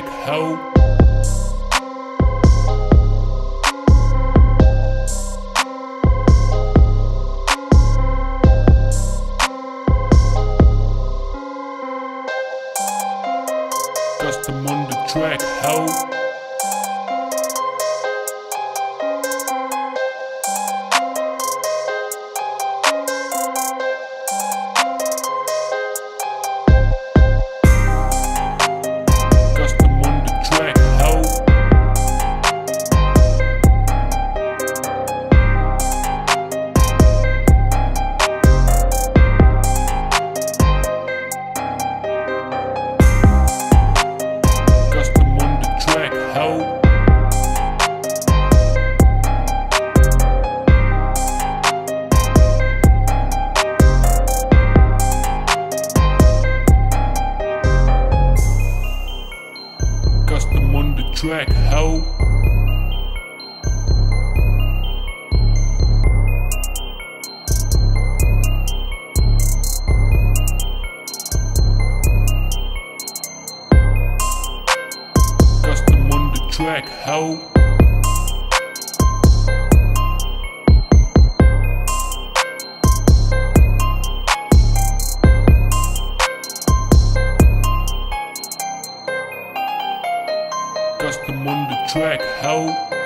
track, ho. Custom on the track, ho. Custom on the track, ho. Custom on the track, ho. Track, ho.